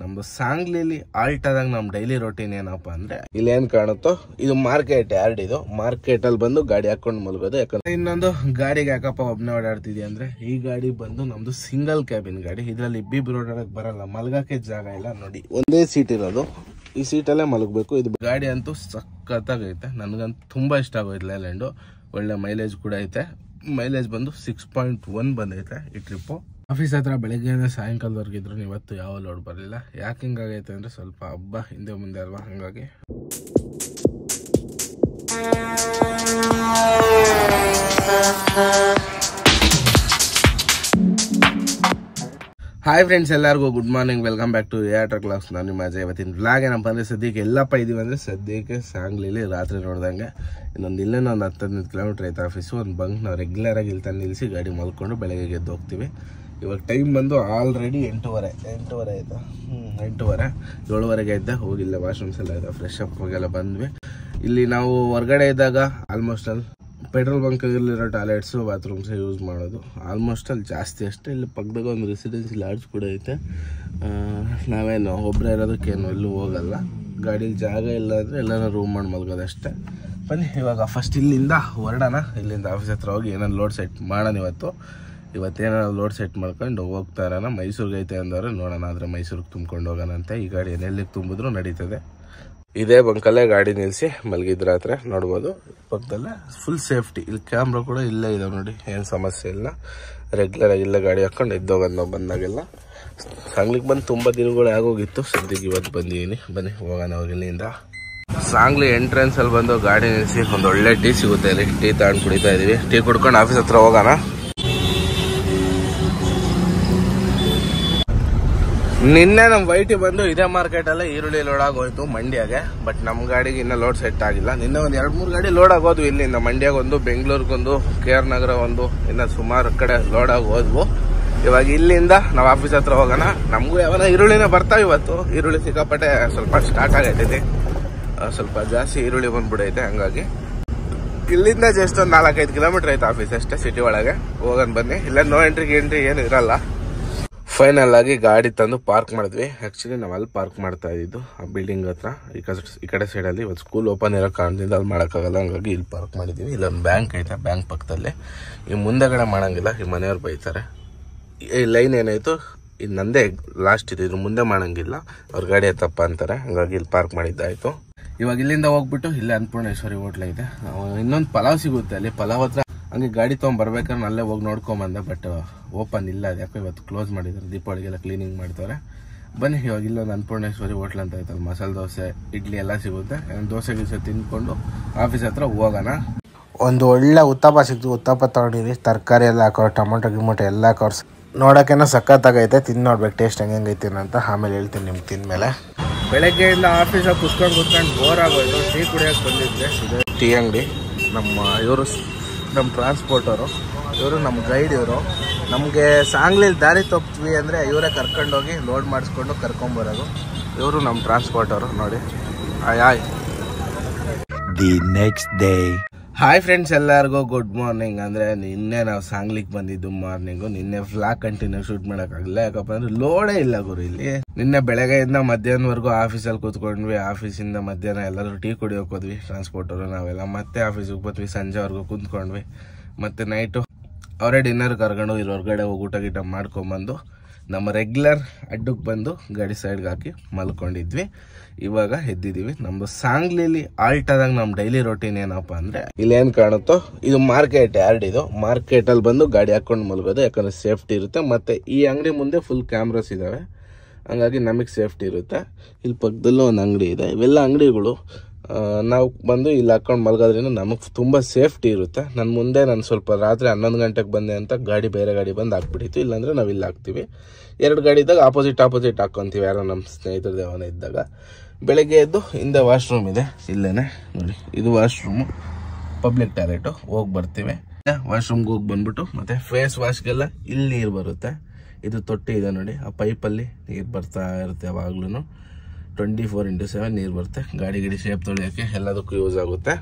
ನಮ್ದು ಸಾಂಗ್ಲಿಲಿ ಆಲ್ಟ್ ಆದಾಗ ನಮ್ ಡೈಲಿ ರೊಟೀನ್ ಏನಪ್ಪಾ ಅಂದ್ರೆ ಇಲ್ಲಿ ಏನ್ ಕಾಣುತ್ತೋ, ಇದು ಮಾರ್ಕೆಟ್ ಯಾರ್ಡ್ ಇದು? ಮಾರ್ಕೆಟ್ ಅಲ್ಲಿ ಬಂದು ಗಾಡಿ ಹಾಕೊಂಡು ಮಲ್ಗೋದು. ಯಾಕಂದ್ರೆ ಇನ್ನೊಂದು ಗಾಡಿಗೆ ಯಾಕಪ್ಪ ಒಬ್ನೇ ಓಡಾಡ್ತಿದ್ಯಾ ಅಂದ್ರೆ, ಈ ಗಾಡಿ ಬಂದು ನಮ್ದು ಸಿಂಗಲ್ ಕ್ಯಾಬಿನ್ ಗಾಡಿ. ಇದ್ರಲ್ಲಿ ಇಬ್ಬಿಬ್ರು ಓಡಾಡಕ್ ಬರಲ್ಲ, ಮಲ್ಗಕ್ಕೆ ಜಾಗ ಇಲ್ಲ ನೋಡಿ. ಒಂದೇ ಸೀಟ್ ಇರೋದು. ಈ ಸೀಟಲ್ಲೇ ಮಲಗಬೇಕು. ಇದು ಗಾಡಿ ಅಂತೂ ಸಖತ್ತಾಗೈತೆ. ನನಗಂತೂ ತುಂಬಾ ಇಷ್ಟ ಆಗೋಯ್ತು ಲ್ಯಾಂಡು ಒಳ್ಳೆ ಮೈಲೇಜ್ ಕೂಡ ಐತೆ. ಮೈಲೇಜ್ ಬಂದು ಸಿಕ್ಸ್ ಪಾಯಿಂಟ್ ಒನ್ ಬಂದೈತೆ ಈ ಟ್ರಿಪ್ಪು ಆಫೀಸ್ ಹತ್ರ ಬೆಳಗ್ಗೆಯಿಂದ ಸಾಯಂಕಾಲದವರೆಗೆ ಇದ್ರು ಇವತ್ತು ಯಾವ ಲೋಡ್ ಬರಲಿಲ್ಲ. ಯಾಕೆ ಹಿಂಗಾಗೈತೆ ಅಂದರೆ ಸ್ವಲ್ಪ ಹಬ್ಬ, ಹಿಂದೆ ಮುಂದೆ ಅಲ್ವಾ? ಹಾಗಾಗಿ. ಹಾಯ್ ಫ್ರೆಂಡ್ಸ್ ಎಲ್ಲರಿಗೂ good morning welcome back to ಏಟರ್ class ನಾನು ನಿಮ್ಮ ಅಜಯ್. ಇವತ್ತಿನ ವ್ಲಾಗ್ ಏನಪ್ಪ ಅಂದರೆ ಸದ್ಯಕ್ಕೆ ಎಲ್ಲಪ್ಪ ಇದೀವಿ ಅಂದರೆ ಸದ್ಯಕ್ಕೆ ಸಾಂಗ್ಲಿಲಿ ರಾತ್ರಿ ನೋಡಿದಂಗೆ. ಇನ್ನೊಂದು ಇಲ್ಲೇ ಒಂದು ಹತ್ತು ಹದಿನೈದು ಕಿಲೋಮೀಟ್ರ್ ಐತೆ ಆಫೀಸು ಒಂದು ಬಂಕ್ ನಾವು ರೆಗ್ಯುಲರಾಗಿ ಇಲ್ಲಿ ತಂದು ನಿಲ್ಲಿಸಿ ಗಾಡಿ ಮಲ್ಕೊಂಡು ಬೆಳಗ್ಗೆ ಗೆದ್ದು ಹೋಗ್ತೀವಿ. ಇವಾಗ ಟೈಮ್ ಬಂದು ಆಲ್ರೆಡಿ ಎಂಟೂವರೆ ಎಂಟೂವರೆ ಆಯ್ತಾ? ಹ್ಞೂ ಎಂಟೂವರೆ, ಏಳುವರೆಗೆ ಇದ್ದೆ ಹೋಗಿಲ್ಲ ವಾಶ್ರೂಮ್ಸ್ ಎಲ್ಲ ಇದೆ ಫ್ರೆಶ್ ಅಪ್ ಹೋಗೆಲ್ಲ ಬಂದ್ವಿ. ಇಲ್ಲಿ ನಾವು ಹೊರಗಡೆ ಇದ್ದಾಗ ಆಲ್ಮೋಸ್ಟ್ ಅಲ್ಲಿ ಪೆಟ್ರೋಲ್ ಬಂಕಲ್ಲಿರೋ ಟಾಯ್ಲೆಟ್ಸು ಬಾತ್ರೂಮ್ಸ್ ಯೂಸ್ ಮಾಡೋದು. ಆಲ್ಮೋಸ್ಟ್ ಅಲ್ಲಿ ಜಾಸ್ತಿ ಅಷ್ಟೇ, ಇಲ್ಲಿ ಪಕ್ಕದಾಗ ಒಂದು ರೆಸಿಡೆನ್ಸಿ ಲಾಡ್ಜ್ ಕೂಡ ಐತೆ. ನಾವೇನು ಒಬ್ಬರೇ ಇರೋದಕ್ಕೇನು, ಎಲ್ಲೂ ಹೋಗಲ್ಲ. ಗಾಡೀಲಿ ಜಾಗ ಇಲ್ಲ ಅಂದರೆ ಎಲ್ಲರೂ ರೂಮ್ ಮಾಡಿ ಮಲ್ಗೋದಷ್ಟೇ ಬನ್ನಿ, ಇವಾಗ ಫಸ್ಟ್ ಇಲ್ಲಿಂದ ಹೊರಡೋಣ. ಇಲ್ಲಿಂದ ಆಫೀಸ್ ಹತ್ರ ಹೋಗಿ ಏನಾದ್ರು ಲೋಡ್ ಸೆಟ್ ಮಾಡೋಣ ಇವತ್ತು. ಇವತ್ತೇನಾದ್ರು ಲೋಡ್ ಸೆಟ್ ಮಾಡ್ಕೊಂಡು ಹೋಗ್ತಾ ಇರೋಣ. ಮೈಸೂರಿಗೆ ಐತೆ ಅಂದವ್ರೆ, ನೋಡೋಣ. ಆದರೆ ಮೈಸೂರಿಗೆ ತುಂಬ್ಕೊಂಡು ಅಂತ. ಈ ಗಾಡಿ ಎಲ್ಲಿಗೆ ತುಂಬಿದ್ರು ನಡೀತದೆ. ಇದೇ ಬಂಕಲ್ಲೇ ಗಾಡಿ ನಿಲ್ಲಿಸಿ ಮಲಗಿದ್ರ ಹತ್ರ ನೋಡ್ಬೋದು. ಪಕ್ಕದಲ್ಲೇ ಫುಲ್ ಸೇಫ್ಟಿ ಇಲ್ಲಿ ಕ್ಯಾಮ್ರಾ ಕೂಡ ಇಲ್ಲೇ ಇದಾವೆ ನೋಡಿ. ಏನು ಸಮಸ್ಯೆ ಇಲ್ಲ. ರೆಗ್ಯುಲರ್ ಆಗಿ ಇಲ್ಲೇ ಗಾಡಿ ಹಾಕೊಂಡು ಎದ್ದೋಗೋದು ನಾವು ಬಂದಾಗೆಲ್ಲ. ಸಾಂಗ್ಲಿಗೆ ಬಂದು ತುಂಬ ದಿನಗಳು ಆಗೋಗಿತ್ತು. ಸದ್ಯಕ್ಕೆ ಇವತ್ತು ಬಂದಿದ್ದೀನಿ ಬನ್ನಿ, ಹೋಗೋಣ ಅವ್ರಿಗೆ ಇಲ್ಲಿಂದ. ಸಾಂಗ್ಲಿ ಎಂಟ್ರೆನ್ಸಲ್ಲಿ ಬಂದು ಗಾಡಿ ನಿಲ್ಲಿಸಿ ಒಂದು ಒಳ್ಳೆ ಟೀ ಸಿಗುತ್ತೆ ಇಲ್ಲಿ. ಟೀ ತಗೊಂಡು ಕುಡಿತಾ ಇದ್ದೀವಿ ಟೀ ಕುಡ್ಕೊಂಡು ಆಫೀಸ್ ಹತ್ರ ಹೋಗೋಣ. ನಿನ್ನೆ ನಮ್ಮ ವೈಟಿ ಬಂದು ಇದೇ ಮಾರ್ಕೆಟ್ ಅಲ್ಲೇ ಈರುಳ್ಳಿ ಲೋಡ್ ಆಗೋಯ್ತು ಮಂಡ್ಯಾಗೆ ಬಟ್ ನಮ್ಮ ಗಾಡಿಗೆ ಇನ್ನ ಲೋಡ್ ಸೆಟ್ ಆಗಿಲ್ಲ. ನಿನ್ನೆ ಒಂದು ಎರಡು ಮೂರು ಗಾಡಿ ಲೋಡ್ ಆಗೋದು ಇಲ್ಲಿಂದ. ಮಂಡ್ಯಾಗ ಒಂದು ಬೆಂಗಳೂರಿಗೊಂದು ಕೆ ಆರ್ ನಗರ ಒಂದು, ಇನ್ನ ಸುಮಾರು ಕಡೆ ಲೋಡ್ ಹೋದ್ವು ಇವಾಗ ಇಲ್ಲಿಂದ ನಾವು ಆಫೀಸ್ ಹತ್ರ ಹೋಗೋಣ. ನಮಗೂ ಯಾವಾಗ ಈರುಳ್ಳಿನ ಬರ್ತಾವ ಇವತ್ತು. ಈರುಳ್ಳಿ ಸಿಕ್ಕಾಪಟ್ಟೆ ಸ್ವಲ್ಪ ಸ್ಟಾರ್ಟ್ ಆಗೈತೈತಿ. ಸ್ವಲ್ಪ ಜಾಸ್ತಿ ಈರುಳ್ಳಿ ಬಂದ್ಬಿಡೈತೆ, ಹಂಗಾಗಿ. ಇಲ್ಲಿಂದ ಜಸ್ಟ್ ಒಂದು ನಾಲ್ಕೈದು ಕಿಲೋಮೀಟರ್ ಐತೆ ಆಫೀಸ್ ಅಷ್ಟೇ ಸಿಟಿ ಒಳಗೆ. ಹೋಗೋಣ ಬನ್ನಿ. ಇಲ್ಲ ನೋ ಎಂಟ್ರಿ ಎಂಟ್ರಿ ಏನು ಇರಲ್ಲ. ಫೈನಲ್ ಆಗಿ ಗಾಡಿ ತಂದು ಪಾರ್ಕ್ ಮಾಡಿದ್ವಿ. ಆ್ಯಕ್ಚುಲಿ ನಾವು ಅಲ್ಲಿ ಪಾರ್ಕ್ ಮಾಡ್ತಾ ಇದ್ದಿದ್ದು ಆ ಬಿಲ್ಡಿಂಗ್ ಹತ್ರ. ಈ ಕಡೆ ಈ ಕಡೆ ಸೈಡಲ್ಲಿ ಇವತ್ತು ಸ್ಕೂಲ್ ಓಪನ್ ಇರೋ ಕಾರಣದಿಂದ ಅಲ್ಲಿ ಮಾಡೋಕ್ಕಾಗಲ್ಲ. ಹಂಗಾಗಿ ಇಲ್ಲಿ ಪಾರ್ಕ್ ಮಾಡಿದ್ದೀವಿ ಇಲ್ಲೊಂದು ಬ್ಯಾಂಕ್ ಐತೆ ಬ್ಯಾಂಕ್ ಪಕ್ಕದಲ್ಲಿ. ಈ ಮುಂದೆಗಡೆ ಮಾಡಂಗಿಲ್ಲ, ಈ ಮನೆಯವ್ರು ಬೈತಾರೆ. ಈ ಲೈನ್ ಏನಾಯ್ತು? ಇದು ನಂದೇ ಲಾಸ್ಟ್ ಇದೆ. ಇದ್ರ ಮುಂದೆ ಮಾಡಂಗಿಲ್ಲ. ಅವ್ರ ಗಾಡಿ ಎತ್ತಪ್ಪ ಅಂತಾರೆ. ಹಂಗಾಗಿ ಇಲ್ಲಿ ಪಾರ್ಕ್ ಮಾಡಿದ್ದಾಯ್ತು. ಇವಾಗ ಇಲ್ಲಿಂದ ಹೋಗ್ಬಿಟ್ಟು, ಇಲ್ಲೇ ಅನ್ನಪೂರ್ಣೇಶ್ವರಿ ಹೋಟ್ಲ ಇದೆ. ಇನ್ನೊಂದು ಪಲಾವ್ ಸಿಗುತ್ತೆ ಅಲ್ಲಿ. ಪಲಾವ್ ಹತ್ರ ಹಂಗೆ ಗಾಡಿ ತೊಗೊಂಡ್ ಬರ್ಬೇಕಾದ್ರೆ ಅಲ್ಲೇ ಹೋಗಿ ನೋಡ್ಕೊಂಬಂದೆ ಬಟ್ ಓಪನ್ ಇಲ್ಲ. ಅದು ಯಾಕೋ ಇವತ್ತು ಕ್ಲೋಸ್ ಮಾಡಿದ್ದಾರೆ. ದೀಪಾವಳಿಗೆಲ್ಲ ಕ್ಲೀನಿಂಗ್ ಮಾಡ್ತಾರೆ ಬನ್ನಿ ಇವಾಗ ಇಲ್ಲೊಂದು ಅನ್ನಪೂರ್ಣೇಶ್ವರಿ ಹೋಟ್ಲ್ ಅಂತ ಐತಲ್ಲ ಮಸಾಲೆ ದೋಸೆ ಇಡ್ಲಿ ಎಲ್ಲ ಸಿಗುತ್ತೆ. ದೋಸೆ ಗೀಸೆ ತಿನ್ಕೊಂಡು ಆಫೀಸ್ ಹತ್ರ ಹೋಗೋಣ. ಒಂದು ಒಳ್ಳೆ ಉತ್ತಪ್ಪ ಸಿಕ್ತು. ಉತ್ತಪ್ಪ ತಗೊಂಡಿರಿ ತರಕಾರಿ ಎಲ್ಲ ಹಾಕೋರು ಟೊಮೊಟೊ ಗಿಮೊಟೊ ಎಲ್ಲ ಹಾಕೋರು. ನೋಡೋಕೆನೋ ಸಖತ್ತಾಗೈತೆ. ತಿಂದು ನೋಡ್ಬೇಕು ಟೇಸ್ಟ್ ಹೆಂಗೆ ಹೆಂಗೈತೆ ಅಂತ ಆಮೇಲೆ ಹೇಳ್ತೀನಿ ನಿಮ್ಗೆ ತಿಂದ್ಮೇಲೆ ಬೆಳಗ್ಗೆಯಿಂದ ಆಫೀಸಾಗ ಕುತ್ಕೊಂಡು ಕುತ್ಕೊಂಡು ಬೋರ್ ಆಗೋಯ್ತು. ಟೀ ಕುಡಿಯೋಕೆ ಬಂದಿದ್ದೆ. ಟೀ ಅಂಗಡಿ. ನಮ್ಮ ಇವರು ನಮ್ಮ ಟ್ರಾನ್ಸ್ಪೋರ್ಟರು ಇವರು ನಮ್ಮ ಗೈಡ್ ಇವರು. ನಮಗೆ ಸಾಂಗ್ಲಿಲಿ ದಾರಿ ತಪ್ಪಿದ್ವಿ ಅಂದರೆ ಇವರೇ ಕರ್ಕೊಂಡೋಗಿ ಲೋಡ್ ಮಾಡಿಸ್ಕೊಂಡು ಕರ್ಕೊಂಬರೋದು ಇವರು ನಮ್ಮ ಟ್ರಾನ್ಸ್ಪೋರ್ಟರು ನೋಡಿ. ಆಯ್ ಆಯ್. The next day. Hi friends ಎಲ್ಲರಿಗೂ ಗುಡ್ ಮಾರ್ನಿಂಗ್ ಅಂದ್ರೆ ನಿನ್ನೆ ನಾವು ಸಾಂಗ್ಲಿಕ್ ಬಂದಿದ್ದು ಮಾರ್ನಿಂಗು ನಿನ್ನೆ ಫ್ಲಾಗ್ ಕಂಟಿನ್ಯೂ ಶೂಟ್ ಮಾಡೋಕ್ಕಾಗಲ್ಲ ಯಾಕಪ್ಪ ಅಂದ್ರೆ ಲೋಡೇ ಇಲ್ಲ ಗುರು ಇಲ್ಲಿ. ನಿನ್ನೆ ಬೆಳಗ್ಗೆಯಿಂದ ಮಧ್ಯಾಹ್ನವರೆಗೂ ಆಫೀಸಲ್ಲಿ ಕೂತ್ಕೊಂಡ್ವಿ. ಆಫೀಸಿಂದ ಮಧ್ಯಾಹ್ನ ಎಲ್ಲರೂ ಟೀ ಕುಡಿಯೋಕೆ ಹೋದ್ವಿ. ಟ್ರಾನ್ಸ್ಪೋರ್ಟರು ನಾವೆಲ್ಲ ಮತ್ತೆ ಆಫೀಸಿಗೆ ಬತ್ವಿ ಸಂಜೆವರೆಗೂ ಕೂತ್ಕೊಂಡ್ವಿ. ಮತ್ತೆ ನೈಟು ಅವರೇ ಡಿನ್ನರ್ ಕರ್ಕೊಂಡು ಇಲ್ಲಿ ಹೊರಗಡೆ ಹೋಗಿ ಊಟ ಗೀಟ ಮಾಡ್ಕೊಂಬಂದು ನಮ್ಮ ರೆಗ್ಯುಲರ್ ಅಡ್ಡಕ್ಕೆ ಬಂದು ಗಾಡಿ ಸೈಡ್ಗೆ ಹಾಕಿ ಮಲ್ಕೊಂಡಿದ್ವಿ. ಇವಾಗ ಎದ್ದಿದ್ದೀವಿ ನಮ್ಮ ಸಾಂಗ್ಲಿಲಿ ಆಲ್ಟ್ ಆದಾಗ ನಮ್ಮ ಡೈಲಿ ರೊಟೀನ್ ಏನಪ್ಪ ಅಂದರೆ ಇಲ್ಲಿ ಏನ್ ಕಾಣುತ್ತೋ, ಇದು ಮಾರ್ಕೆಟ್ ಯಾರ್ಡ್ ಇದು? ಮಾರ್ಕೆಟಲ್ಲಿ ಬಂದು ಗಾಡಿ ಹಾಕೊಂಡು ಮಲ್ಗೋದು, ಯಾಕಂದರೆ ಸೇಫ್ಟಿ ಇರುತ್ತೆ. ಮತ್ತು ಈ ಅಂಗಡಿ ಮುಂದೆ ಫುಲ್ ಕ್ಯಾಮ್ರಾಸ್ ಇದ್ದಾವೆ ಹಂಗಾಗಿ ನಮಗೆ ಸೇಫ್ಟಿ ಇರುತ್ತೆ. ಇಲ್ಲಿ ಪಕ್ಕದಲ್ಲೂ ಒಂದು ಅಂಗಡಿ ಇದೆ. ಇವೆಲ್ಲ ಅಂಗಡಿಗಳು. ನಾವು ಬಂದು ಇಲ್ಲಿ ಹಾಕೊಂಡು ಮಲಗೋದ್ರಿಂದ ನಮಗೆ ತುಂಬ ಸೇಫ್ಟಿ ಇರುತ್ತೆ. ನನ್ನ ಮುಂದೆ ನಾನು ಸ್ವಲ್ಪ ರಾತ್ರಿ ಹನ್ನೊಂದು ಗಂಟೆಗೆ ಬಂದೆ ಅಂತ ಗಾಡಿ ಬೇರೆ ಗಾಡಿ ಬಂದು ಹಾಕ್ಬಿಟ್ಟಿತ್ತು. ಇಲ್ಲಾಂದರೆ ನಾವು ಇಲ್ಲಿ ಹಾಕ್ತೀವಿ. ಎರಡು ಗಾಡಿ ಇದ್ದಾಗ ಆಪೋಸಿಟ್ ಆಪೋಸಿಟ್ ಹಾಕ್ಕೊತೀವಿ ಯಾರೋ ನಮ್ಮ ಸ್ನೇಹಿತರ ದೇವನ ಇದ್ದಾಗ. ಬೆಳಗ್ಗೆ ಎದ್ದು ಹಿಂದೆ ವಾಶ್ರೂಮ್ ಇದೆ. ಇಲ್ಲೇ ನೋಡಿ, ಇದು ವಾಶ್ರೂಮು ಪಬ್ಲಿಕ್ ಟಾಯ್ಲೆಟು ಹೋಗಿ ಬರ್ತೀವಿ. ವಾಶ್ರೂಮ್ಗೆ ಹೋಗಿ ಬಂದ್ಬಿಟ್ಟು ಮತ್ತು ಫೇಸ್ ವಾಶ್ಗೆಲ್ಲ ಇಲ್ಲಿ ನೀರು ಬರುತ್ತೆ. ಇದು ತೊಟ್ಟಿ ಇದೆ ನೋಡಿ, ಆ ಪೈಪಲ್ಲಿ ನೀರು ಬರ್ತಾ ಇರುತ್ತೆ ಯಾವಾಗ್ಲೂ ಟ್ವೆಂಟಿ ಫೋರ್ ಇಂಟು ಸೆವೆನ್ ನೀರು ಬರುತ್ತೆ. ಗಾಡಿ, ಗಿಡಿ ಶೇಪ್ ತೊಳೆಯೋಕ್ಕೆ ಎಲ್ಲದಕ್ಕೂ ಯೂಸ್ ಆಗುತ್ತೆ.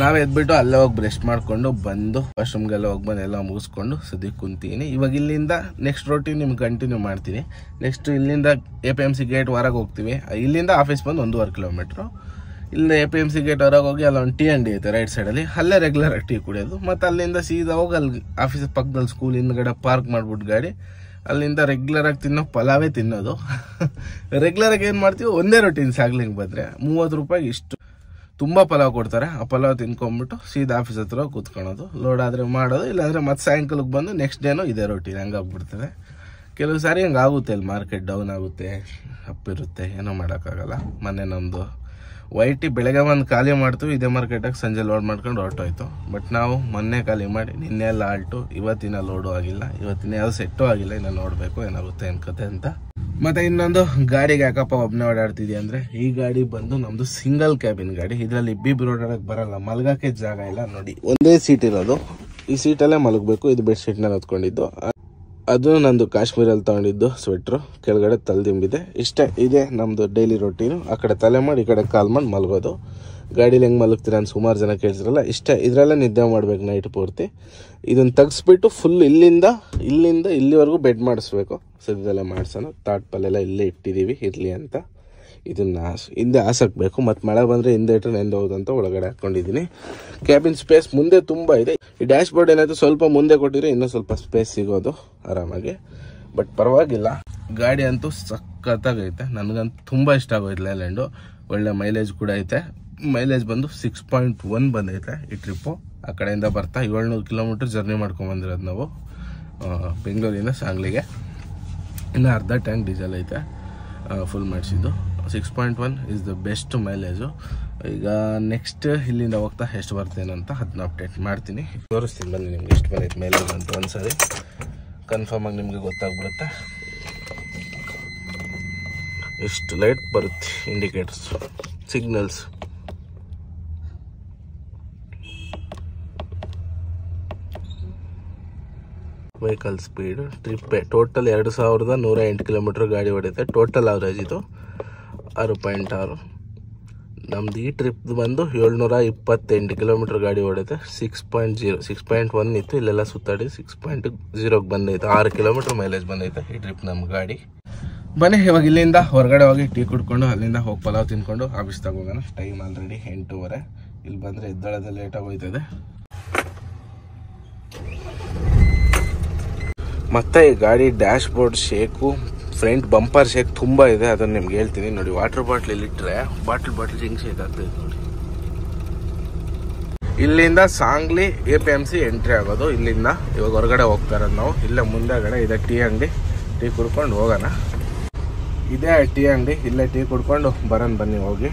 ನಾವು ಎದ್ಬಿಟ್ಟು ಅಲ್ಲೇ ಹೋಗಿ ಬ್ರಷ್ ಮಾಡಿಕೊಂಡು ಬಂದು ವಾಶ್ರೂಮ್ಗೆಲ್ಲ ಹೋಗಿ ಬಂದು ಎಲ್ಲ ಮುಗಿಸ್ಕೊಂಡು ಸದ್ಯಕ್ಕೆ ಕುಂತೀನಿ. ಇವಾಗ ಇಲ್ಲಿಂದ ನೆಕ್ಸ್ಟ್ ರೋಟಿ ನಿಮ್ಗೆ ಕಂಟಿನ್ಯೂ ಮಾಡ್ತೀನಿ. ನೆಕ್ಸ್ಟ್ ಇಲ್ಲಿಂದ A P M C gate ಹೊರಗೆ ಹೋಗ್ತೀವಿ. ಇಲ್ಲಿಂದ ಆಫೀಸ್ ಬಂದು ಒಂದೂವರೆ ಕಿಲೋಮೀಟ್ರು ಇಲ್ಲಿಂದ A P M C gate ಹೊರಗೆ ಹೋಗಿ ಅಲ್ಲೊಂದು ಟೀ ಅಂಗಡಿ ಐತೆ ರೈಟ್ ಸೈಡಲ್ಲಿ ಅಲ್ಲೇ. ರೆಗ್ಯುಲರ್ ಟೀ ಕುಡಿಯೋದು. ಮತ್ತು ಅಲ್ಲಿಂದ ಸೀದಾ ಹೋಗಿ ಅಲ್ಲಿ ಆಫೀಸ್ ಪಕ್ಕದಲ್ಲಿ ಸ್ಕೂಲ್ ಹಿಂದ್ಗಡೆ ಪಾರ್ಕ್ ಮಾಡ್ಬಿಟ್ಟು ಗಾಡಿ. ಅಲ್ಲಿಂದ ರೆಗ್ಯುಲರ್ ಆಗಿ ತಿನ್ನೋ ಪಲಾವೇ ತಿನ್ನೋದು. ರೆಗ್ಯುಲರ್ ಆಗಿ ಏನು ಮಾಡ್ತೀವಿ, ಒಂದೇ ರೊಟ್ಟಿನ ಸಾಗ್ಲಿಂಗ್ ಬಂದರೆ. ಮೂವತ್ತು ರೂಪಾಯಿಗೆ ಇಷ್ಟು. ತುಂಬ ಪಲಾವ್ ಕೊಡ್ತಾರೆ. ಆ ಪಲಾವ್ ತಿನ್ಕೊಂಬಿಟ್ಟು ಸೀದಾ ಆಫೀಸ್ ಹತ್ರ ಕೂತ್ಕೊಳೋದು ಲೋಡ್ ಆದರೆ ಮಾಡೋದು, ಇಲ್ಲಾಂದರೆ ಮತ್ತೆ ಸಾಯಂಕಾಲಕ್ಕೆ ಬಂದು ನೆಕ್ಸ್ಟ್ ಡೇನೂ ಇದೇ ರೊಟೀನ್ ಹಂಗಾಗ್ಬಿಡ್ತದೆ ಕೆಲವು ಸಾರಿ ಹಂಗೆ ಆಗುತ್ತೆ, ಅಲ್ಲಿ ಮಾರ್ಕೆಟ್ ಡೌನ್ ಆಗುತ್ತೆ, ಅಪ್ಪಿರುತ್ತೆ, ಏನೋ ಮಾಡೋಕ್ಕಾಗಲ್ಲ. ಮನೆ ನಮ್ಮದು ವೈಟಿ ಬೆಳಗ್ಗೆ ಒಂದು ಖಾಲಿ ಮಾಡ್ತೀವಿ, ಇದೇ ಮಾರ್ಕೆಟಾಗಿ ಸಂಜೆ ಲೋಡ್ ಮಾಡ್ಕೊಂಡು ಹೊರಟೋಯ್ತು. ಬಟ್ ನಾವು ಮೊನ್ನೆ ಖಾಲಿ ಮಾಡಿ, ನಿನ್ನೆ ಎಲ್ಲ ಆಲ್ಟು, ಇವತ್ತಿನ ಲೋಡು ಆಗಿಲ್ಲ. ಇವತ್ತಿನ ಯಾವ ಸೆಟ್ಟು ಆಗಿಲ್ಲ, ಇನ್ನು ನೋಡಬೇಕು ಏನಾಗುತ್ತೆ ಏನ್ ಕತೆ ಅಂತ. ಮತ್ತೆ ಇನ್ನೊಂದು, ಗಾಡಿಗೆ ಯಾಕಪ್ಪ ಒಬ್ಬನೇ ಓಡಾಡ್ತಿದ್ಯಾ ಅಂದ್ರೆ, ಈ ಗಾಡಿ ಬಂದು ನಮ್ದು ಸಿಂಗಲ್ ಕ್ಯಾಬಿನ್ ಗಾಡಿ. ಇದರಲ್ಲಿ ಇಬ್ಬಿಬ್ರು ಓಡಾಡಕ್ ಬರಲ್ಲ, ಮಲಗಕ್ಕೆ ಜಾಗ ಇಲ್ಲ, ನೋಡಿ. ಒಂದೇ ಸೀಟ್ ಇರೋದು. ಈ ಸೀಟಲ್ಲೇ ಮಲಗಬೇಕು, ಇದು ಬೆಡ್ ಶೀಟ್ನಲ್ಲಿ ಹೊತ್ಕೊಂಡಿದ್ದು. ಅದು ನಂದು ಕಾಶ್ಮೀರಲ್ಲಿ ತಗೊಂಡಿದ್ದು ಸ್ವೆಟ್ರು ಕೆಳಗಡೆ ತಲೆದಿಂಬಿದೆ. ಇಷ್ಟೇ, ಇದೆ ನಮ್ಮದು ಡೈಲಿ ರೊಟೀನು ಆ ಕಡೆ ತಲೆ ಮಾಡಿ, ಈ ಕಡೆ ಕಾಲ್ ಮಾಡಿ ಮಲಗೋದು. ಗಾಡೀಲಿ ಹೆಂಗೆ ಮಲಗ್ತೀರ ಅಂತ ಸುಮಾರು ಜನ ಕೇಳ್ತಿರಲ್ಲ ಇಷ್ಟೇ. ಇದರಲ್ಲೇ ನಿದ್ದೆ ಮಾಡಬೇಕು ನೈಟ್ ಪೂರ್ತಿ. ಇದನ್ನು ತೆಗೆಸ್ಬಿಟ್ಟು ಫುಲ್ ಇಲ್ಲಿಂದ ಇಲ್ಲಿಂದ ಇಲ್ಲಿವರೆಗೂ ಬೆಡ್ ಮಾಡಿಸ್ಬೇಕು. ಸದ್ಯದಲ್ಲೇ ಮಾಡಿಸೋಣ. ತಾಟ್ ಪಲ್ಲೆಲ್ಲ ಇಲ್ಲೇ ಇಟ್ಟಿದ್ದೀವಿ ಇರಲಿ ಅಂತ. ಇದನ್ನ ಹಿಂದೆ ಹಾಸಕ್ಬೇಕು ಮತ್ತು ಮಳೆ ಬಂದರೆ ಹಿಂದೆ ಇಟ್ಟರೆ ನೆಂದು ಹೋದಂತ ಒಳಗಡೆ ಹಾಕ್ಕೊಂಡಿದ್ದೀನಿ ಕ್ಯಾಬಿನ್ ಸ್ಪೇಸ್ ಮುಂದೆ ತುಂಬ ಇದೆ. ಈ ಡ್ಯಾಶ್ ಬೋರ್ಡ್ ಏನಾಯ್ತು ಸ್ವಲ್ಪ ಮುಂದೆ ಕೊಟ್ಟಿದ್ರೆ ಇನ್ನೂ ಸ್ವಲ್ಪ ಸ್ಪೇಸ್ ಸಿಗೋದು ಆರಾಮಾಗಿ. ಬಟ್ ಪರವಾಗಿಲ್ಲ. ಗಾಡಿ ಅಂತೂ ಸಖತ್ತಾಗೈತೆ. ನನಗಂತೂ ತುಂಬ ಇಷ್ಟ ಆಗೋಯ್ತು ಲ್ಯಾಂಡು ಒಳ್ಳೆ ಮೈಲೇಜ್ ಕೂಡ ಐತೆ. ಮೈಲೇಜ್ ಬಂದು ಸಿಕ್ಸ್ ಪಾಯಿಂಟ್ ಒನ್ ಬಂದೈತೆ ಈ ಟ್ರಿಪ್ಪು ಆ ಕಡೆಯಿಂದ ಬರ್ತಾ ಏಳ್ನೂರು ಕಿಲೋಮೀಟರ್ ಜರ್ನಿ ಮಾಡ್ಕೊಂಡ್ ಬಂದಿರೋದು ನಾವು. ಬೆಂಗಳೂರಿಂದ ಸಾಂಗ್ಲಿಗೆ. ಇನ್ನು ಅರ್ಧ ಟ್ಯಾಂಕ್ ಡೀಸೆಲ್ ಐತೆ. ಫುಲ್ ಮಾಡಿಸಿದ್ದು. Six point one is the best mileage ಈಗ ನೆಕ್ಸ್ಟ್ ಇಲ್ಲಿಂದ ಹೋಗ್ತಾ ಎಷ್ಟು ಬರ್ತೇನೆ ಅಂತ ಅದನ್ನ ಅಪ್ಡೇಟ್ ಮಾಡ್ತೀನಿ. ತೋರಿಸ್ತೀನಿ ಬನ್ನಿ ನಿಮ್ಗೆ ಎಷ್ಟು ಬಂದೈತೆ ಮೈಲೇಜ್ ಅಂತ ಒಂದ್ಸರಿ. ಕನ್ಫರ್ಮ್ ಆಗಿ ನಿಮಗೆ ಗೊತ್ತಾಗ್ಬಿಡುತ್ತೆ. ಎಷ್ಟು ಲೈಟ್ ಬರುತ್ತೆ ಇಂಡಿಕೇಟರ್ಸ್ ಸಿಗ್ನಲ್ಸ್ ವೆಹಿಕಲ್ ಸ್ಪೀಡ್ ಟ್ರಿಪ್ಪೇ ಟೋಟಲ್ ಎರಡು ಸಾವಿರದ ನೂರ ಎಂಟು ಕಿಲೋಮೀಟರ್ ಗಾಡಿ ಹೊಡೆಯುತ್ತೆ. ಟೋಟಲ್ ಅವರೇಜ್ ಇದು ಆರು ಪಾಯಿಂಟ್ ಆರು. ನಮ್ದು ಈ ಟ್ರಿಪ್ ಬಂದು ಏಳ್ನೂರ ಇಪ್ಪತ್ತೆಂಟು ಕಿಲೋಮೀಟ್ರ್ ಗಾಡಿ ಹೊಡೆಯುತ್ತೆ six point zero six point one ಇತ್ತು. ಇಲ್ಲೆಲ್ಲ ಸುತ್ತಾಡಿ ಸಿಕ್ಸ್ ಪಾಯಿಂಟ್ ಜೀರೋಗೆ ಬಂದೈತೆ. ಆರು ಕಿಲೋಮೀಟ್ರ್ ಮೈಲೇಜ್ ಬಂದೈತೆ ಈ ಟ್ರಿಪ್ ನಮ್ಮ ಗಾಡಿ. ಬನ್ನಿ, ಇವಾಗ ಇಲ್ಲಿಂದ ಹೊರಗಡೆ ಹೋಗಿ ಟೀ ಕುಡ್ಕೊಂಡು ಅಲ್ಲಿಂದ ಹೋಗಿ ಪಲಾವ್ ತಿನ್ಕೊಂಡು ಆಫೀಸ್ ಹೋಗೋಣ. ಟೈಮ್ ಆಲ್ರೆಡಿ ಎಂಟೂವರೆ. ಇಲ್ಲಿ ಬಂದರೆ ಎದ್ದಳದ ಲೇಟಾಗಿ ಹೋಯ್ತದೆ. ಮತ್ತೆ ಈ ಗಾಡಿ dashboard shake front bumper shake ತುಂಬಾ ಇದೆ, ಅದನ್ನು ನಿಮ್ಗೆ ಹೇಳ್ತೀನಿ. ನೋಡಿ, ವಾಟರ್ ಬಾಟ್ಲ್ ಇಲ್ಲಿ ಇಟ್ಟರೆ ಬಾಟ್ಲ್ ಬಾಟ್ಲ್ ಹಿಂಗ್ ಶೇಕ್ ಆಗ್ತದೆ ನೋಡಿ. ಇಲ್ಲಿಂದ Sangli A P M C entry ಆಗೋದು. ಇಲ್ಲಿಂದ ಇವಾಗ ಹೊರಗಡೆ ಹೋಗ್ತಾ ನಾವು. ಇಲ್ಲೇ ಮುಂದೆಗಡೆ ಇದೆ ಟೀ ಅಂಗಡಿ. ಟೀ ಕುಡ್ಕೊಂಡು ಹೋಗೋಣ. ಇದೇ ಟೀ ಅಂಗಡಿ, ಇಲ್ಲೇ ಟೀ ಕುಡ್ಕೊಂಡು ಬರೋಣ ಬನ್ನಿ ಹೋಗಿ.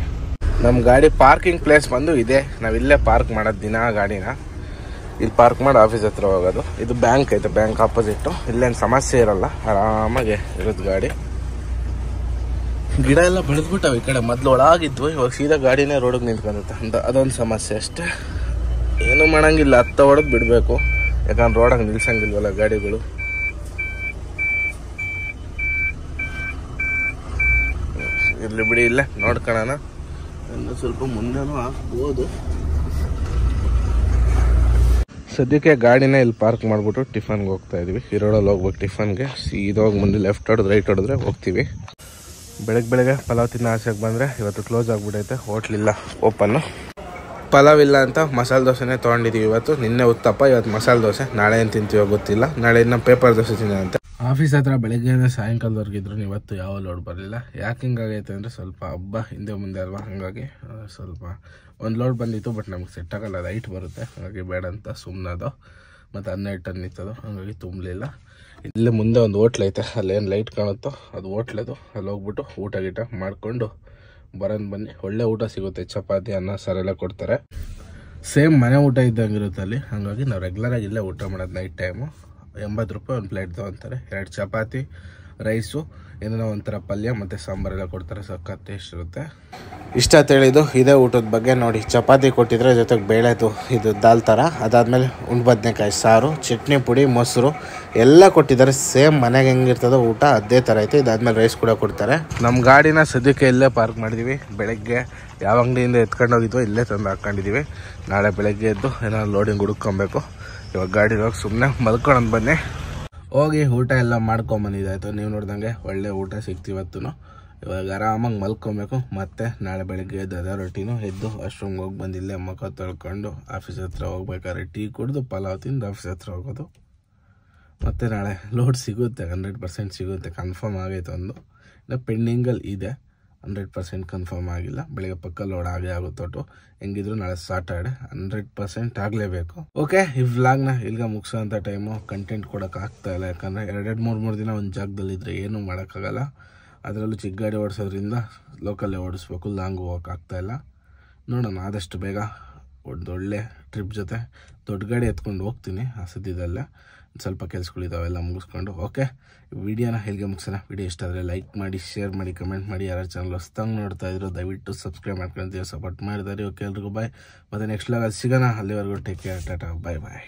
ನಮ್ಮ ಗಾಡಿ ಪಾರ್ಕಿಂಗ್ ಪ್ಲೇಸ್ ಬಂದು ಇದೆ. ನಾವು ಇಲ್ಲೇ ಪಾರ್ಕ್ ಮಾಡೋದು ದಿನ ಗಾಡಿನ. ಇಲ್ಲಿ ಪಾರ್ಕ್ ಮಾಡಿ ಆಫೀಸ್ ಹತ್ರ ಹೋಗೋದು. ಇದು ಬ್ಯಾಂಕ್ ಐತೆ ಬ್ಯಾಂಕ್ ಆಪೋಸಿಟ್ಟು ಇಲ್ಲೇನು ಸಮಸ್ಯೆ ಇರಲ್ಲ. ಆರಾಮಾಗಿ ಇರುತ್ತೆ ಗಾಡಿ. ಗಿಡ ಎಲ್ಲ ಬೆಳೆದ್ಬಿಟ್ಟವು ಈ ಕಡೆ. ಮೊದ್ಲು ಒಳಗಿದ್ವು, ಇವಾಗ ಸೀದಾ ಗಾಡಿನೇ ರೋಡಿಗೆ ನಿಂತ್ಕೊಂಡೈತೆ. ಅಂತ ಅದೊಂದು ಸಮಸ್ಯೆ ಅಷ್ಟೇ. ಏನು ಮಾಡಂಗಿಲ್ಲ. ಹತ್ತ ಹೊಡೆದು ಬಿಡಬೇಕು. ಯಾಕಂದ್ರೆ ರೋಡಾಗ ನಿಲ್ಸಂಗಿಲ್ವಲ್ಲ ಗಾಡಿಗಳು. ಇಲ್ಲಿ ಬಿಡಿ ಇಲ್ಲೇ ನೋಡ್ಕೊಳ್ಳೋಣ ಇನ್ನು ಸ್ವಲ್ಪ ಮುಂದೆನೂ ಹಾಕ್ಬೋದು ಸದ್ಯಕ್ಕೆ ಗಾಡಿನ ಇಲ್ಲಿ ಪಾರ್ಕ್ ಮಾಡ್ಬಿಟ್ಟು ಟಿಫನ್ಗೆ ಹೋಗ್ತಾ ಇದೀವಿ. ಈ ರೋಡಲ್ಲಿ ಹೋಗ್ಬೇಕು ಟಿಫನ್ಗೆ. ಸೀದೋಗಿ ಮುಂದೆ ಲೆಫ್ಟ್ ಹೊಡೆದು ರೈಟ್ ಹೊಡೆದ್ರೆ ಹೋಗ್ತೀವಿ. ಬೆಳಗ್ಗೆ ಬೆಳಗ್ಗೆ ಪಲಾವ್ ತಿನ್ನೋ ಆಸೆಗೆ ಬಂದರೆ ಇವತ್ತು ಕ್ಲೋಸ್ ಆಗಿಬಿಟ್ಟೈತೆ ಹೋಟ್ಲಿಲ್ಲ ಓಪನ್ನು ಪಲಾವ್ ಇಲ್ಲ ಅಂತ ಮಸಾಲೆ ದೋಸೆನೇ ತೊಗೊಂಡಿದ್ದೀವಿ ಇವತ್ತು. ನಿನ್ನೆ ಉತ್ತಪ್ಪ ಇವತ್ತು ಮಸಾಲೆ ದೋಸೆ. ನಾಳೆ ಏನು ತಿಂತೀವೋ ಗೊತ್ತಿಲ್ಲ. ನಾಳೆ ಇನ್ನು ಪೇಪರ್ ದೋಸೆ ತಿನ್ನೋಂತೆ ಆಫೀಸ್ ಹತ್ರ ಬೆಳಗ್ಗೆಯಿಂದ ಸಾಯಂಕಾಲದವರೆಗೆ ಇದ್ರು ಇವತ್ತು ಯಾವ ಲೋಡ್ ಬರಲಿಲ್ಲ. ಯಾಕೆ ಹಿಂಗಾಗೈತೆ ಅಂದರೆ ಸ್ವಲ್ಪ ಹಬ್ಬ ಹಿಂದೆ ಮುಂದೆ ಅಲ್ವಾ? ಹಾಗಾಗಿ ಸ್ವಲ್ಪ ಒಂದು ಲೋಡ್ ಬಂದಿತ್ತು ಬಟ್ ನಮ್ಗೆ ಸೆಟ್ ಆಗಲ್ಲ. ಹೈಟ್ ಬರುತ್ತೆ. ಹಾಗಾಗಿ ಬೇಡ ಅಂತ ಸುಮ್ಮನದು ಮತ್ತು ಹನ್ನೆರಡು ಟನ್ ಇತ್ತದು. ಹಾಗಾಗಿ ತುಂಬಲಿಲ್ಲ. ಇಲ್ಲೇ ಮುಂದೆ ಒಂದು ಹೋಟ್ಲ್ ಐತೆ. ಅಲ್ಲೇನು ಲೈಟ್ ಕಾಣುತ್ತೋ, ಅದು ಹೋಟ್ಲದು. ಅಲ್ಲಿ ಹೋಗ್ಬಿಟ್ಟು ಊಟ ಗೀಟ ಮಾಡಿಕೊಂಡು ಬರೋನ್ ಬನ್ನಿ. ಒಳ್ಳೆ ಊಟ ಸಿಗುತ್ತೆ. ಚಪಾತಿ, ಅನ್ನ ಸಾರೆಲ್ಲ ಕೊಡ್ತಾರೆ. ಸೇಮ್ ಮನೆ ಊಟ ಇದ್ದಂಗೆ ಇರುತ್ತೆ ಅಲ್ಲಿ. ಹಾಗಾಗಿ ನಾವು ರೆಗ್ಯುಲರಾಗಿ ಇಲ್ಲೇ ಊಟ ಮಾಡೋದು ನೈಟ್ ಟೈಮು ಎಂಬತ್ತು ರೂಪಾಯಿ ಒಂದು ಪ್ಲೇಟ್ ತೊಗೊತಾರೆ ಎರಡು ಚಪಾತಿ ರೈಸು ಏನೋ ಒಂಥರ ಪಲ್ಯ ಮತ್ತು ಸಾಂಬಾರೆಲ್ಲ ಕೊಡ್ತಾರೆ. ಸಖತ್ ಟೇಸ್ಟ್ ಇರುತ್ತೆ. ಇಷ್ಟ ಹೇಳಿದ್ದು ಇದೇ ಊಟದ ಬಗ್ಗೆ ನೋಡಿ. ಚಪಾತಿ ಕೊಟ್ಟಿದ್ರೆ ಜೊತೆಗೆ ಬೇಳೆದು, ಇದು ದಾಲ್ ಥರ ಅದಾದಮೇಲೆ ಉಂಡು ಬದನೆಕಾಯಿ ಸಾರು, ಚಟ್ನಿ ಪುಡಿ, ಮೊಸರು ಎಲ್ಲ ಕೊಟ್ಟಿದ್ದಾರೆ. ಸೇಮ್ ಮನೆಗೆ ಹೆಂಗಿರ್ತದೋ ಊಟ ಅದೇ ಥರ ಐತೆ. ಇದಾದಮೇಲೆ ರೈಸ್ ಕೂಡ ಕೊಡ್ತಾರೆ. ನಮ್ಮ ಗಾಡಿನ ಸದ್ಯಕ್ಕೆ ಇಲ್ಲೇ ಪಾರ್ಕ್ ಮಾಡಿದ್ದೀವಿ ಬೆಳಗ್ಗೆ ಯಾವ ಅಂಗಡಿಯಿಂದ ಎತ್ಕೊಂಡು ಹೋಗಿದ್ವೋ ಇಲ್ಲೇ ತಂದು ಹಾಕ್ಕೊಂಡಿದ್ದೀವಿ ನಾಳೆ ಬೆಳಗ್ಗೆ ಎದ್ದು ಏನಾದ್ರು ಲೋಡಿಂಗ್ ಹುಡುಕೊಬೇಕು ಇವಾಗ ಗಾಡಿ ಇವಾಗ ಸುಮ್ಮನೆ ಮಲ್ಕೊಂಡು ಬನ್ನಿ. ಹೋಗಿ ಊಟ ಎಲ್ಲ ಮಾಡ್ಕೊಂಬಂದಿದ್ದಾಯಿತು ನೀವು ನೋಡ್ದಂಗೆ ಒಳ್ಳೆ ಊಟ ಸಿಕ್ತಿವತ್ತು ಇವಾಗ ಆರಾಮಾಗಿ ಮಲ್ಕೊಬೇಕು. ಮತ್ತೆ ನಾಳೆ ಬೆಳಗ್ಗೆ ಎದ್ದು ಅದೇ ರೊಟ್ಟಿನೂ ಎದ್ದು ಅಷ್ಟ್ರೂಮ್ಗೆ ಹೋಗಿ ಬಂದಿಲ್ಲೇ ಮುಖ ತೊಳ್ಕೊಂಡು ಆಫೀಸ್ ಹತ್ರ ಹೋಗ್ಬೇಕಾದ್ರೆ ಟೀ ಕುಡಿದು ಪಲಾವ್ ತಿಂದು ಆಫೀಸ್ ಹತ್ರ ಹೋಗೋದು. ಮತ್ತು ನಾಳೆ ಲೋಡ್ ಸಿಗುತ್ತೆ ಹಂಡ್ರೆಡ್ ಪರ್ಸೆಂಟ್ ಸಿಗುತ್ತೆ. ಕನ್ಫರ್ಮ್ ಆಗೈತೆ ಒಂದು. ಇನ್ನು ಪೆಂಡಿಂಗಲ್ಲಿ ಇದೆ. ಹಂಡ್ರೆಡ್ ಪರ್ಸೆಂಟ್ ಕನ್ಫರ್ಮ್ ಆಗಿಲ್ಲ. ಬೆಳಿಗ್ಗೆ ಪಕ್ಕ ಲೋಡ್ ಆಗೇ ಆಗುತ್ತೊಟ್ಟು ಹೆಂಗಿದ್ರು ನಾಳೆ ಸಾಟರ್ಡೆ ಹಂಡ್ರೆಡ್ ಪರ್ಸೆಂಟ್ ಆಗಲೇಬೇಕು. ಓಕೆ ಈ ವ್ಲಾಗ್ನ ಇಲ್ಲಿಗೆ ಮುಗಿಸೋಂಥ ಟೈಮು ಕಂಟೆಂಟ್ ಕೊಡೋಕೆ ಇಲ್ಲ. ಯಾಕಂದರೆ ಎರಡೆರಡು ಮೂರು ಮೂರು ದಿನ ಒಂದು ಜಾಗದಲ್ಲಿದ್ದರೆ ಏನೂ ಮಾಡೋಕ್ಕಾಗಲ್ಲ. ಅದರಲ್ಲೂ ಚಿಕ್ಕ ಗಾಡಿ ಓಡಿಸೋದ್ರಿಂದ ಲೋಕಲ್ಲೇ ಓಡಿಸ್ಬೇಕು. ಲಾಂಗ್ ಹೋಗೋಕ್ಕಾಗ್ತಾ ಇಲ್ಲ. ನೋಡೋಣ, ಆದಷ್ಟು ಬೇಗ. ಒಂದು ಒಳ್ಳೆ ಟ್ರಿಪ್ ಜೊತೆ. ದೊಡ್ಡ ಗಾಡಿ ಎತ್ಕೊಂಡು ಹೋಗ್ತೀನಿ. ಆ ಸದ್ಯದಲ್ಲೇ. ಸ್ವಲ್ಪ ಕೆಲಸಗಳಿದಾವೆಲ್ಲ ಮುಗಿಸ್ಕೊಂಡು. ಓಕೆ ವಿಡಿಯೋನ ಹೇಗೆ ಮುಗಿಸೋಣ. ವಿಡಿಯೋ ಇಷ್ಟ ಆದರೆ ಲೈಕ್ ಮಾಡಿ ಶೇರ್ ಮಾಡಿ ಕಮೆಂಟ್ ಮಾಡಿ. ಯಾರು ಚಾನಲ್ ಹೊಸ್ದಂಗೆ ನೋಡ್ತಾ ಇದ್ರು ದಯವಿಟ್ಟು ಸಬ್ಸ್ಕ್ರೈಬ್ ಮಾಡ್ಕೊಂತೀವಿ ಸಪೋರ್ಟ್ ಮಾಡಿದಾರೆ. ಓಕೆ ಎಲ್ರಿಗೂ ಬಾಯ್ ಮತ್ತು ನೆಕ್ಸ್ಟ್ ಲಾಗ ಸಿಗೋಣ. ಅಲ್ಲಿವರೆಗೂ take care tata bye bye